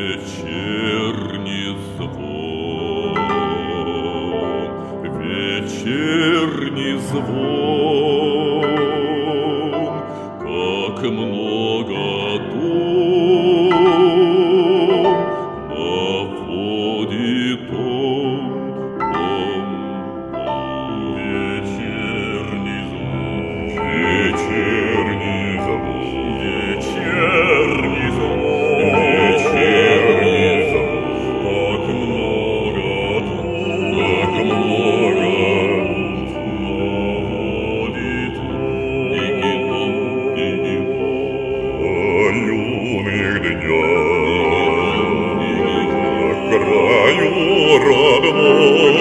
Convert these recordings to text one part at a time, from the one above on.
вечерний звон, вечерний звон, как много дом наводит он. Юных днях, краю родном,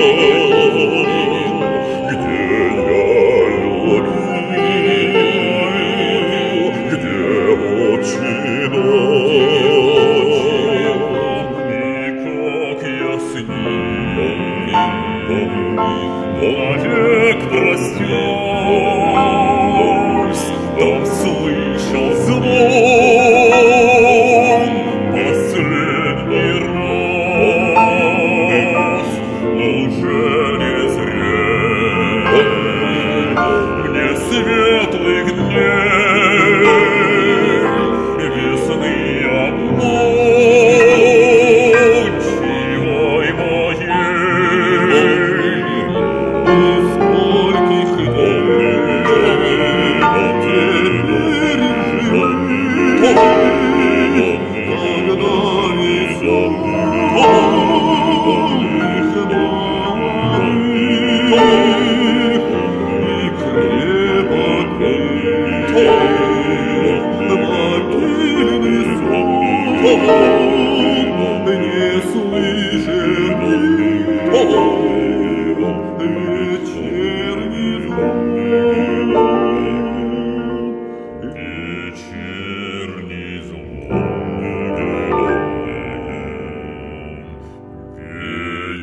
где я любил, где отчина, и как я с ним навек простёрсь,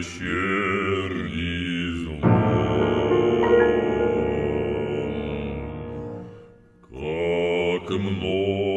вечерний. Как много